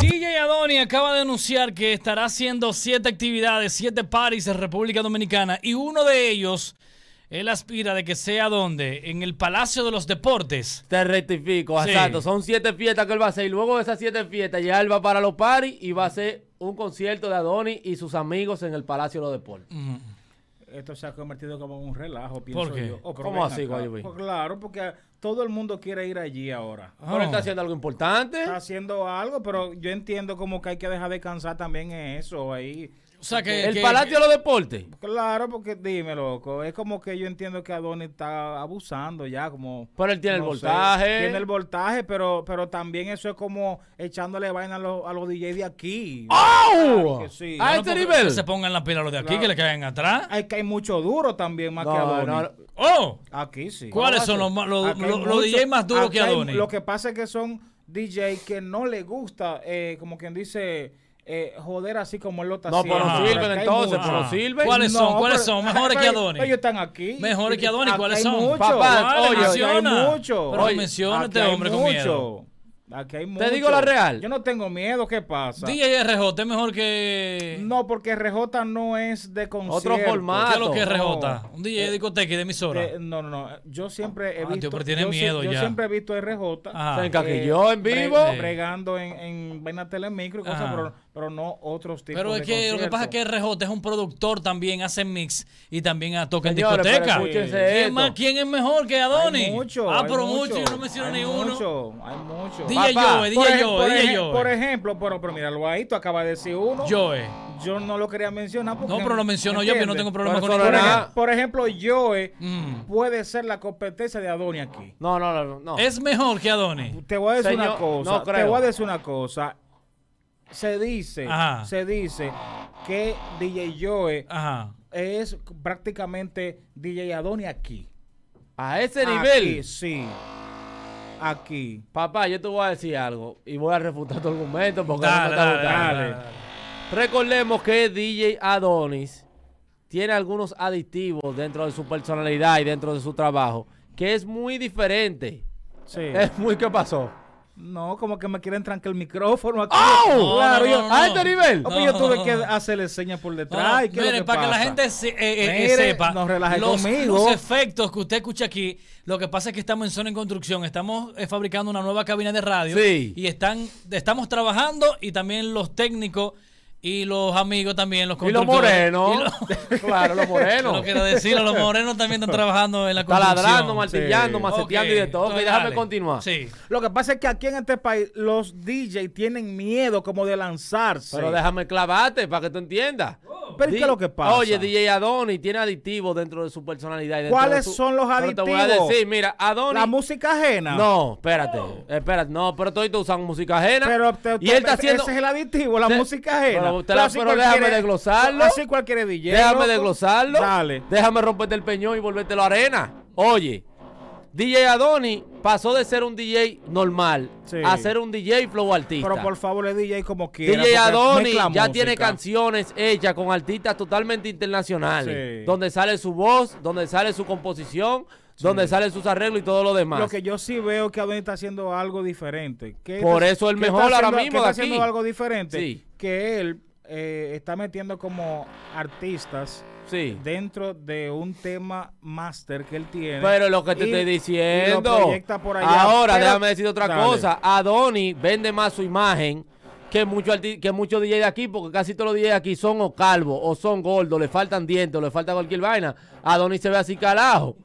DJ Adoni acaba de anunciar que estará haciendo siete actividades, siete parties en República Dominicana y uno de ellos, él aspira de que sea donde, en el Palacio de los Deportes. Te rectifico, Sí. exacto. Son siete fiestas que él va a hacer. Y luego de esas siete fiestas, ya él va para los paris y va a hacer un concierto de Adonis y sus amigos en el Palacio de los Deportes. Esto se ha convertido como en un relajo, pienso ¿Por qué? yo. Oh, pero ¿Cómo así, acá. Guayubí? Pues claro, porque todo el mundo quiere ir allí ahora. Pero él está haciendo algo importante. Está haciendo algo, pero yo entiendo como que hay que dejar descansar también en eso ahí. O sea que... el que- Palacio de los Deportes. Claro, porque dime, loco, es como que yo entiendo que Adonis está abusando ya, como... Pero él tiene el sé, voltaje. tiene el voltaje, pero, pero también eso es como echándole vaina a los, a los DJs de aquí. ¡Oh! Claro que sí. A este nivel. Que se pongan la pila los de aquí, Claro. que le caigan atrás. Hay que hay mucho duro también más que Adonis. no, no. ¡Oh! Aquí sí. ¿Cuáles son los, más- los, los- los mucho- DJ más duros que hay- Adoni? Lo que pasa es que son DJ que no le gusta, eh, como quien dice, eh, joder así como él lo está No, pero no sirven entonces, mucho. pero no sirven. ¿Cuáles son? ¿Cuáles son? Mejores que Adonis. Ellos están aquí. Mejores que Adonis, ¿cuáles son? mucho. Papá, oye, aquí hay Menciona. mucho. Pero menciona este Aquí hay hombre con miedo. mucho. Aquí hay Te mucho. digo la real. Yo no tengo miedo, ¿qué pasa? DJ RJ es mejor que... No, porque RJ no es de concierto. formato. ¿Qué es lo que es No. RJ? Un DJ de discoteca y de emisora. De- no, no, no. Yo siempre he Ah, visto. tío, pero tiene yo, miedo yo ya. siempre he visto RJ. Ajá. Se encaquilló en bre- vivo. Bregando en, en vaina telemicro y cosas, Ajá. pero, pero no otros tipos Pero de es que lo que pasa es que. RJ es un productor también, hace mix y también toca en pero discoteca. escúchense ¿Quién, esto. más- quién es mejor que Adoni? Hay mucho. Ah, pero mucho, yo no menciono hay ni uno. Mucho, hay mucho. DJ Papá, Joe, por, DJ Joe, por DJ Joe. por ejemplo, pero, pero míralo ahí, tú acabas de decir uno. Joe. Yo no lo quería mencionar porque... No, pero lo menciono yo, que no tengo problema Por con Por, no ninguno. era- ej- por ejemplo, Joe Mm. puede ser la competencia de Adonis aquí. No, no, no, no. Es mejor que Adoni. Te voy a decir Señor, una cosa. no te creo. voy a decir una cosa. Se dice, Ajá. se dice que DJ Joe Ajá. es prácticamente DJ Adoni aquí. A ese Aquí, nivel. sí. Aquí. Papá, yo te voy a decir algo y voy a refutar tu argumento porque no Dale, está dale, gustando. dale. Recordemos que DJ Adonis tiene algunos aditivos dentro de su personalidad y dentro de su trabajo que es muy diferente. Sí. Es muy ¿qué pasó? No, como que me quieren trancar el micrófono aquí. ¡Oh! Claro, No, yo, no, no, a este nivel. Pues yo tuve que hacerle señas por detrás. ¿y qué es lo mire, que para que la gente se- eh, eh, eh, Mire, sepa, no relaje los, conmigo. los efectos que usted escucha aquí, lo que pasa es que estamos en zona en construcción, estamos eh, fabricando una nueva cabina de radio Sí. y están, estamos trabajando y también los técnicos y los amigos también, los Y los constructores. morenos. y los- claro, los morenos. no quiero decirlo, los morenos también están trabajando en la construcción. Taladrando, martillando, Sí. maceteando y de todo. Entonces, déjame dale. continuar. Sí. Lo que pasa es que aquí en este país los DJ tienen miedo como de lanzarse. Pero déjame clavarte para que tú entiendas. Pero ¿y Di- qué es lo que pasa? Oye, DJ Adonis tiene aditivos dentro de su personalidad. y ¿Cuáles de su- son los Pero te voy a aditivos? decir, mira, Adonis. La música ajena. No, espérate, espérate, no, pero todos usan música ajena. Pero te- y él está ese haciendo. es el aditivo, la música ajena. pero la- pero déjame desglosarlo. Así cualquier DJ. Déjame loco. desglosarlo. Dale. Déjame romperte el peñón y volvértelo arena. Oye, DJ Adonis pasó de ser un DJ normal Sí. a ser un DJ flow artista. Pero por favor, le DJ como quiera. DJ mezcla ya tiene canciones hechas con artistas totalmente internacionales. Sí. Donde sale su voz, donde sale su composición, donde salen sus arreglos y todo lo demás. Lo que yo sí veo que Adonis está haciendo algo diferente. ¿Qué Por está- eso el mejor ahora mismo de está aquí. haciendo algo diferente. Sí. Que él eh, está metiendo como artistas Sí. dentro de un tema máster que él tiene. Pero lo que te y- estoy lo diciendo. proyecta por allá. Ahora, Pero- déjame decir otra Dale. cosa. Adoni vende más su imagen que muchos que muchos DJ de aquí, porque casi todos los DJ de aquí son o calvos, o son gordos, le faltan dientes, o le falta cualquier vaina. Adoni se ve así carajo.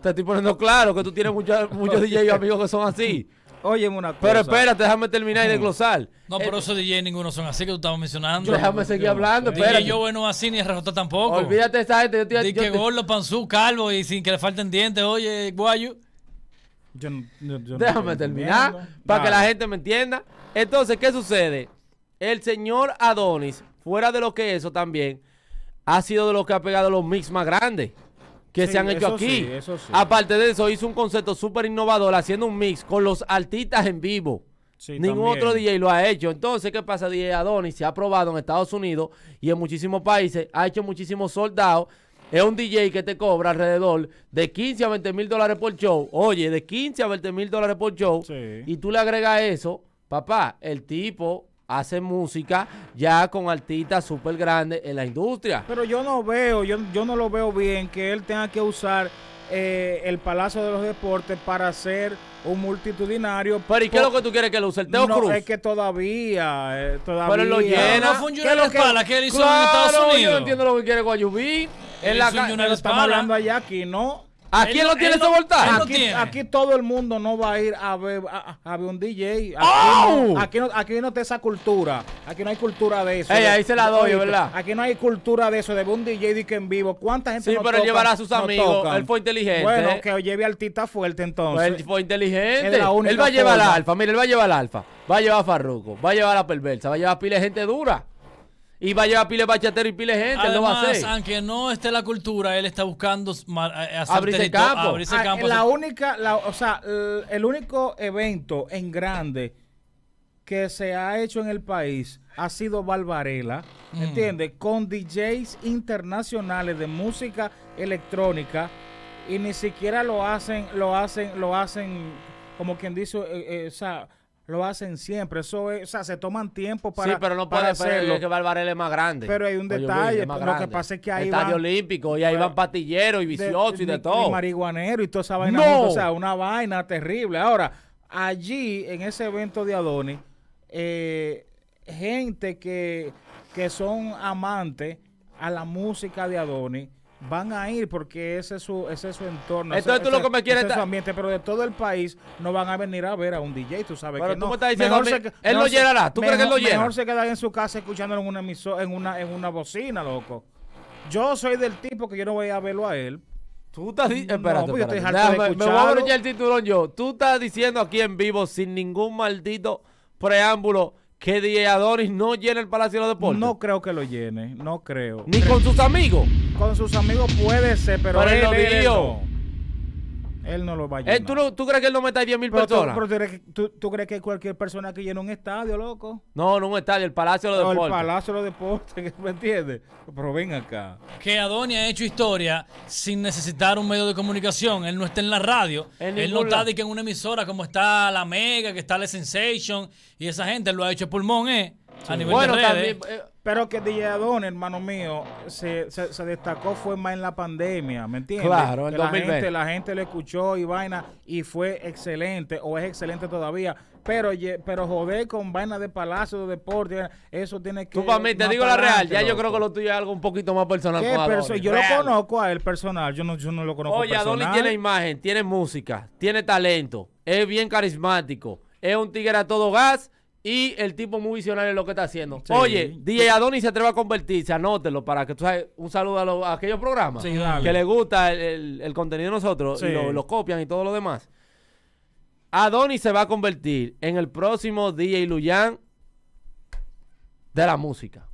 Te estoy poniendo claro que tú tienes muchos muchos DJ amigos que son así. Óyeme una cosa. Pero espérate, déjame terminar y desglosar. No, pero esos DJ ninguno son así que tú estabas mencionando. Déjame seguir hablando, DJ espérate. yo bueno así ni RJ tampoco. Olvídate de esa gente. Yo te, Di yo que te- gordo, panzú, calvo y sin que le falten dientes. Oye, guayo. Yo no- yo- yo no Déjame terminar para que la gente me entienda. Entonces, ¿qué sucede? El señor Adonis, fuera de lo que eso también, ha sido de los que ha pegado los mix más grandes que Sí, se han hecho aquí. sí, eso sí. Aparte de eso, hizo un concepto súper innovador haciendo un mix con los artistas en vivo. Ningún también. otro DJ lo ha hecho. Entonces, ¿qué pasa? DJ Adonis se ha probado en Estados Unidos y en muchísimos países, ha hecho muchísimos soldados. Es un DJ que te cobra alrededor de 15 a 20 mil dólares por show. Oye, de 15 a 20 mil dólares por show. Y tú le agregas eso, papá, el tipo hace música ya con artistas súper grandes en la industria. Pero yo no veo, yo, yo no lo veo bien que él tenga que usar eh, el Palacio de los Deportes para hacer un multitudinario. Pero ¿y qué es lo que tú quieres que lo use? El Teo no, Cruz. es que todavía, eh, todavía. Pero él lo llena. no fue un ¿Qué lo que- que él hizo en Claro, Estados yo no Unidos. entiendo lo que quiere Guayubí. En Él la estamos hablando allá aquí, ¿no? ¿A quién no- lo tiene ese voltaje? Aquí, tiene. aquí todo el mundo no va a ir a ver a, a ver un DJ. Aquí, ¡Oh! no, aquí, no, aquí no está esa cultura. Aquí no hay cultura de eso. Ey, de- ahí se la doy, ¿verdad? Aquí no hay cultura de eso, de ver un DJ de que en vivo. ¿Cuánta gente Sí, no pero él llevará a sus no amigos. tocan? Él fue inteligente. Bueno, que lleve artista fuerte entonces. Pues él fue inteligente. Él va a llevar forma. al alfa, mira, él va a llevar al alfa. Va a llevar a Farruko, va a llevar a la perversa, va a llevar a pile de gente dura. Y va a llevar a pile bachatero y pile gente. él lo va a Además, hacer. aunque no esté la cultura, él está buscando hacer Abrirse campo. abrirse Ah, campo, la hacer- única, la- o sea, el, el único evento en grande que se ha hecho en el país ha sido Barbarella, Mm. ¿entiendes? Con DJs internacionales de música electrónica y ni siquiera lo hacen, lo hacen, lo hacen, como quien dice, eh, eh, o sea, lo hacen siempre. Eso es, o sea, se toman tiempo para, sí, pero no para puede ser hacerlo. es que Barbarella es más grande. Pero hay un detalle, lo que pasa es que ahí Estadio van- Olímpico y ahí van patilleros y viciosos y de ni- todo. ni marihuanero y toda esa vaina. No. junto, O sea, una vaina terrible. Ahora, allí, en ese evento de Adonis, eh, gente que, que son amantes a la música de Adonis van a ir porque ese es su, ese es su entorno. Entonces ese- tú lo que me quieres ese es su ambiente, pero de todo el país no van a venir a ver a un DJ, tú sabes Pero que tú no. me estás diciendo Mejor se él se- llenará. ¿Tú crees que él lo llena? Mejor se queda en su casa escuchándolo en una, en una, en una bocina, loco. Yo soy del tipo que yo no voy a verlo a él. Tú estás di- No, pues me voy a abrochar el cinturón yo. Tú estás diciendo aquí en vivo sin ningún maldito preámbulo que DJ Adonis no llena el Palacio de los Deportes. No creo que lo llene, no creo. Ni con sus amigos. Con sus amigos puede ser, pero, Pero él no. Él no lo va a llenar. Eh, ¿tú, no- ¿Tú crees que él no mete a 10 mil pero tú, personas? pero tú crees que, tú- tú crees que cualquier persona que llena un estadio, loco? No, no un estadio, el Palacio de los O el Deportes. Palacio de los Deportes, ¿me entiendes? Pero ven acá. que Adonis ha hecho historia sin necesitar un medio de comunicación. Él no está en la radio. En él no está de que en una emisora como está la Mega, que está la Sensation y esa gente él lo ha hecho pulmón, ¿eh? A nivel bueno, de redes. también. eh, Pero que DJ Adon, hermano mío, se, se, se destacó fue más en la pandemia, ¿me entiendes? Claro, en la 2020. gente, la gente lo escuchó y vaina y fue excelente, o es excelente todavía. Pero, pero joder con vaina de palacio, de deporte, eso tiene que... tú para mí, te digo la real, ya yo creo que lo tuyo es algo un poquito más personal ¿Qué con perso-. Yo Real. lo conozco a él personal, yo no, yo no lo conozco Oye, Adonis personal. tiene imagen, tiene música, tiene talento, es bien carismático, es un tigre a todo gas y el tipo muy visionario en lo que está haciendo. Sí. Oye, DJ Adonis se atreve a convertirse, anótelo para que tú sabes, un saludo a, los- a aquellos programas Sí, que le gusta el, el- el contenido de nosotros Sí. y lo, lo copian y todo lo demás. Adonis se va a convertir en el próximo DJ Luyan de la música.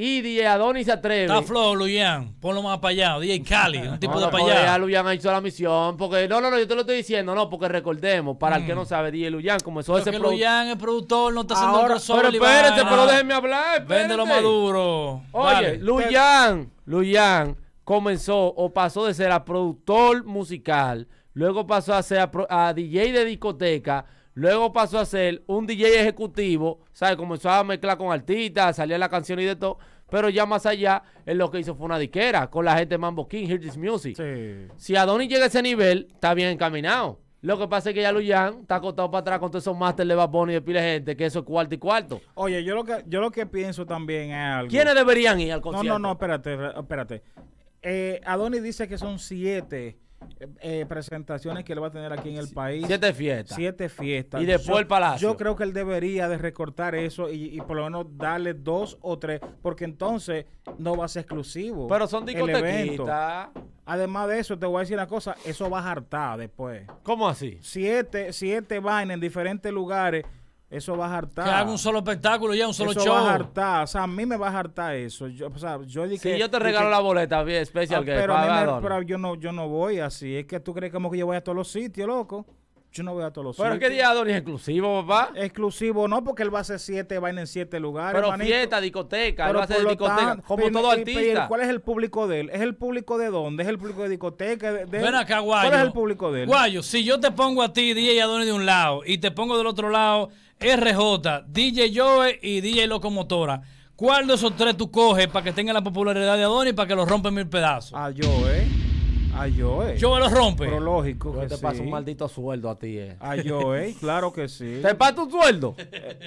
Y DJ Adonis se atreve. Está flojo, Luyan. Ponlo más para allá. DJ Cali, un tipo No, de para allá. Luyan ha hecho la misión. Porque, no, no, no, yo te lo estoy diciendo, no, porque recordemos, para el que no sabe, DJ Luyan comenzó ese Porque produ- Luyan es productor, no está haciendo Ahora- Pero vaina. pero déjenme hablar. Véndelo espérate. maduro. Oye, Dale. Luyan, Luyan comenzó o pasó de ser a productor musical, luego pasó a ser a, pro- a DJ de discoteca, luego pasó a ser un DJ ejecutivo, ¿sabes? Comenzó a mezclar con artistas, salía la canción y de todo, pero ya más allá, él lo que hizo fue una disquera con la gente de Mambo King, Hear This Music. Sí. Si Adonis llega a ese nivel, está bien encaminado. Lo que pasa es que ya Luyan está acostado para atrás con todos esos másteres de Bad Bunny y de pila de gente, que eso es cuarto y cuarto. Oye, yo lo que yo lo que pienso también es algo. ¿Quiénes deberían ir al No, concierto? no, no, espérate, espérate. Eh, Adonis dice que son siete eh, eh, presentaciones que él va a tener aquí en el país. Siete fiestas. Siete fiestas. Y después Yo- el Palacio. Yo creo que él debería de recortar eso y, y por lo menos darle dos o tres, porque entonces no va a ser exclusivo. Pero son discotequitas. Además de eso, te voy a decir una cosa, eso va a hartar después. ¿Cómo así? Siete, siete vainas en diferentes lugares, eso va a hartar. Que haga un solo espectáculo ya, un solo eso show. va a hartar. O sea, a mí me va a hartar eso. Yo, o sea, yo dije... Si yo te regalo la boleta bien especial Ah, que pero, a mí me- pero yo no yo no voy así. Es que tú crees como que yo voy a todos los sitios, loco. Yo no voy a todos los Pero sitios. que día Adonis es exclusivo, papá. Exclusivo no, porque él va a hacer siete vainas en siete lugares. Pero manito. fiesta, discoteca, él Pero va a hacer discoteca. como pero- todo pero, artista. ¿Cuál es el público de él? ¿Es el público de dónde? ¿Es el público de discoteca? De, de- Ven acá, Guayo. ¿Cuál es el público de él? Guayo, si yo te pongo a ti, DJ Adonis de un lado, y te pongo del otro lado RJ, DJ Joe y DJ Locomotora. ¿Cuál de esos tres tú coges para que tenga la popularidad de Adonis para que lo rompa en mil pedazos? A yo, ¿eh? A yo, ¿eh? Joe lo rompe. Pero lógico Yo que te sí. paso un maldito sueldo a ti, eh. A yo, ¿eh? Claro que sí. ¿Te paso un sueldo?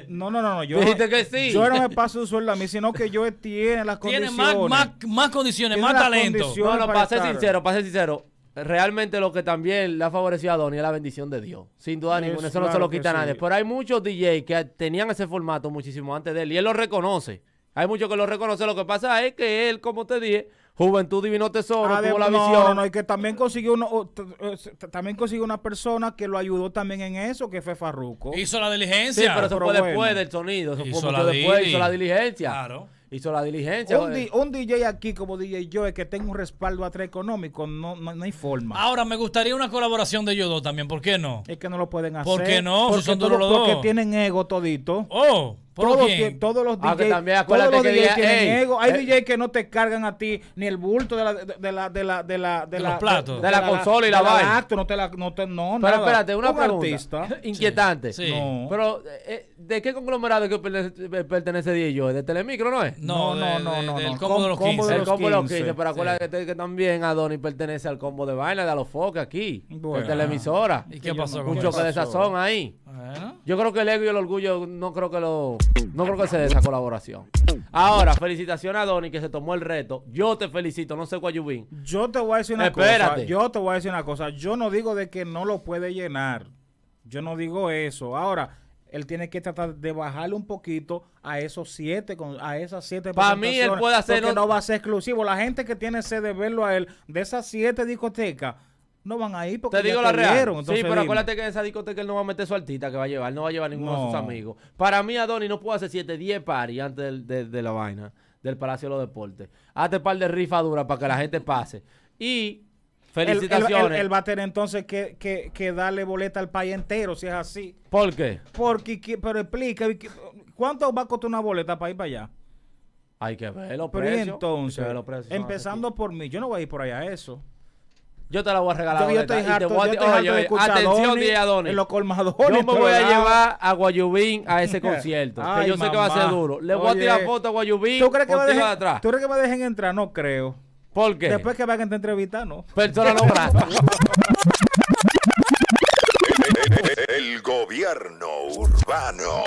No, no, no, no. Yo, Dijiste que sí. Yo no me paso un sueldo a mí, sino que yo tiene las Tiene condiciones. más, más, más condiciones, Tiene más talento. condiciones. No, no, para para ser estar. sincero, para ser sincero, realmente lo que también le ha favorecido a Donny es la bendición de Dios. Sin duda Es ninguna, eso no se lo quita nadie. sí. Pero hay muchos DJ que tenían ese formato muchísimo antes de él y él lo reconoce. Hay muchos que lo reconocen. Lo que pasa es que él, como te dije, Juventud Divino Tesoro, Adem- tuvo la no, visión. no, no, y que también consiguió uno, eh, también consiguió una persona que lo ayudó también en eso, que fue Farruco. Hizo la diligencia. Sí, pero eso Pero fue bueno. después del sonido. Eso Hizo fue la después. Hizo la diligencia. Claro. Hizo la diligencia. un, di- un DJ aquí como DJ Joe que tenga un respaldo atrás económico, no, no, no hay forma. Ahora me gustaría una colaboración de ellos dos también, ¿por qué no? Es que no lo pueden hacer. ¿Por qué no? Si Porque, son todo- duros los porque dos. tienen ego todito. Oh, ¿por Todos, quién? todos los Ah, que DJs, también todos acuérdate los que DJs tienen "Ey, ego. Hay eh". DJs que no te cargan a ti ni el bulto de la de, la de la de la de, De la platos. De la consola y la vaina. acto, no te la no te no Pero nada. espérate, una Un pregunta. artista. Inquietante. Sí. No. Pero, eh, ¿de qué conglomerado que pertenece, pertenece DJ Joe? ¿De Telemicro, no es? No, No, de- no, no, no. combo de los Com- combo 15. de el combo de los 15. 15, pero acuérdate que, también Adonis pertenece al combo de vaina de a los foques aquí, Bueno. de televisora. ¿Y qué pasó con Un choque de sazón ahí. Bueno. Yo creo que el ego y el orgullo no creo que lo no creo que se dé esa colaboración. Ahora, felicitaciones a Donny que se tomó el reto. Yo te felicito, no sé Guayubín. Yo te voy a decir una Espérate. cosa. Yo te voy a decir una cosa. Yo no digo de que no lo puede llenar. Yo no digo eso. Ahora, él tiene que tratar de bajarle un poquito a esos siete, con- a esas siete. Pa' mí, él puede hacer- porque no- no va a ser exclusivo. La gente que tiene sed de verlo a él, de esas siete discotecas, no van a ir porque Te ya digo la real. vieron. sí, pero dime. acuérdate que en esa discoteca él no va a meter su artista que va a llevar, no va a llevar ninguno de sus amigos. Para mí, Adonis no puede hacer 7, 10 paris antes del- de, de la vaina, del Palacio de los Deportes. Hazte par de rifaduras para que la gente pase. Y felicitaciones. él va a tener entonces que, que- que darle boleta al país entero si es así. ¿Por qué? Porque, que- pero explica, ¿cuánto va a costar una boleta para ir para allá? Hay que ver los Pero precios. entonces, los precios, empezando por mí, yo no voy a ir por allá a eso. Yo te la voy a regalar. Yo, yo estoy y te harto, voy a- yo estoy oye, harto de oye, escuchar Atención, Adonis. en los colmadones. Yo me voy a llevar a Guayubín a ese concierto. que Ay, yo sé que va a ser duro. Le voy a tirar foto a Guayubín ¿Tú crees, que me dejen, de atrás. ¿Tú crees que me dejen entrar? No creo. ¿Por qué? Después que vayan a entrevistar, no. Persona no grata. El gobierno urbano.